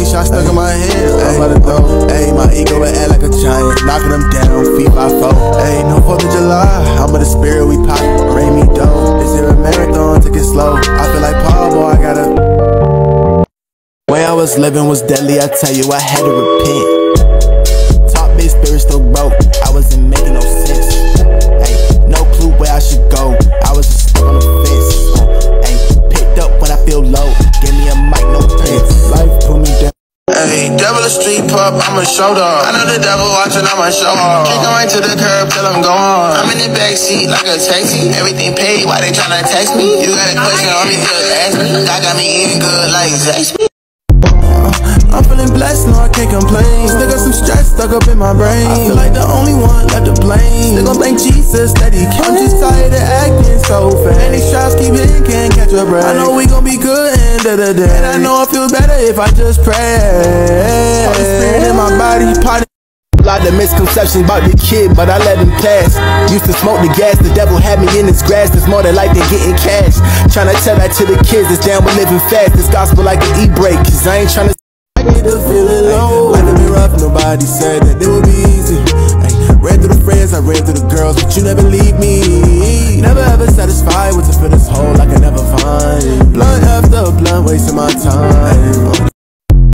Make shot stuck in my head. I'm about to throw. Hey, my ego will act like a giant. Knocking them down, feet by four. Hey, no 4th of July. I'm with the spirit, we pop. Bring me dough. This here a marathon, take it slow. I feel like Paul, boy, I gotta. Way I was living was deadly, I tell you, I had to repent. Street pup, I'm a show dog. I know the devil watching, I'ma show off. Kick him to the curb till I'm gone. I'm in the backseat like a taxi. Everything paid, why they tryna tax me? You got a question on me, just ask me. I got me eating good like Zaxby. I'm feeling blessed, no, I can't complain. Still got some stress stuck up in my brain. I feel like the only one left to blame. Still gon' blame Jesus that he came. I'm just tired of acting so fast. And these shots keep hitting, can't catch a break. I know we gon' be good end of the day. And I know I feel better if I just pray. Holy Spirit in my body, party. Lot of misconceptions about the kid, but I let him pass. Used to smoke the gas, the devil had me in his grass. It's more than life than getting cash. Tryna tell that to the kids, it's down with living fast. This gospel like an e-brake, cause I ain't tryna. I need to feel it low. Life has been rough, nobody said that it would be easy. Ay, ran through the friends, I ran through the girls, but you never leave me. Never ever satisfied with fill this hole I can never find. Blunt after blunt, wasting my time.